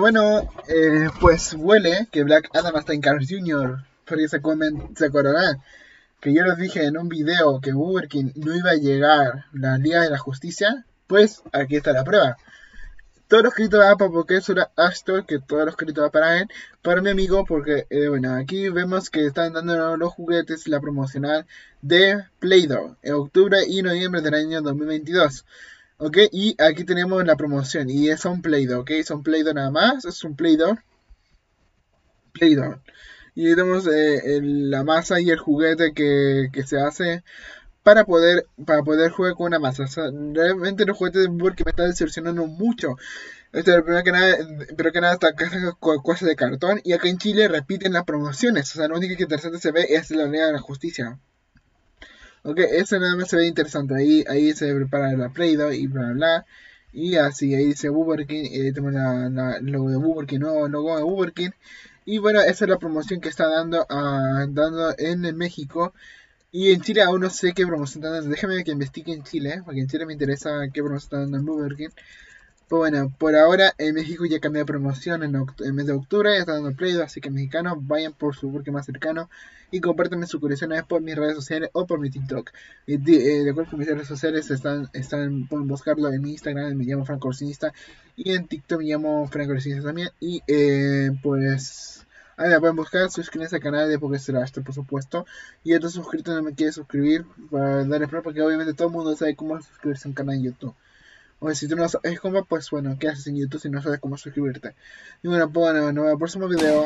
bueno, eh, pues huele que Black Adam está en Cars Jr. Porque se, comen, se acordarán que yo les dije en un video que Burger no iba a llegar la Liga de la Justicia. Pues aquí está la prueba. Todos los créditos van para una Astor, que todos los créditos van para él, para mi amigo, porque, eh, bueno, aquí vemos que están dando los juguetes, la promocional de Play-Doh, en octubre y noviembre del año 2022. Ok, y aquí tenemos la promoción, y es un Play-Doh, ok, son Play-Doh nada más, es un Play-Doh. Play-Doh. Y tenemos eh, la masa y el juguete que, que se hace para poder, para poder jugar con una masa. realmente los juguetes de Burger me están decepcionando mucho. Este, primero que nada, pero que nada, está con cosas de cartón. Y acá en Chile repiten las promociones. O sea, lo único que interesante se ve es la ley de la justicia. Ok, eso nada más se ve interesante. Ahí, ahí se prepara la Play y bla bla. Y así, ahí dice Burger King. Eh, tenemos la, la, logo de Burger nuevo logo de Burger. Y bueno, esa es la promoción que está dando, uh, dando en México. Y en Chile aún no sé qué promoción están dando. Déjame que investigue en Chile, porque en Chile me interesa qué promoción están dando en Burger. Pues bueno, por ahora en México ya cambió de promoción en, el mes de octubre, ya está dando Play así que mexicanos vayan por su Burger más cercano y compártanme sus curiosidades por mis redes sociales o por mi TikTok. Eh, de acuerdo con mis redes sociales están, están, pueden buscarlo en mi Instagram, me llamo Franco Orcinista, y en TikTok me llamo Franco Orcinista también. Y eh, pues Ahí la pueden buscar, suscríbanse al canal de esto por supuesto. Y otros suscritos no me quieren suscribir para darle pro porque obviamente todo el mundo sabe cómo suscribirse a un canal en YouTube. O si tú no sabes cómo, pues bueno, ¿qué haces en YouTube si no sabes cómo suscribirte? Y bueno, pues bueno, en el próximo video.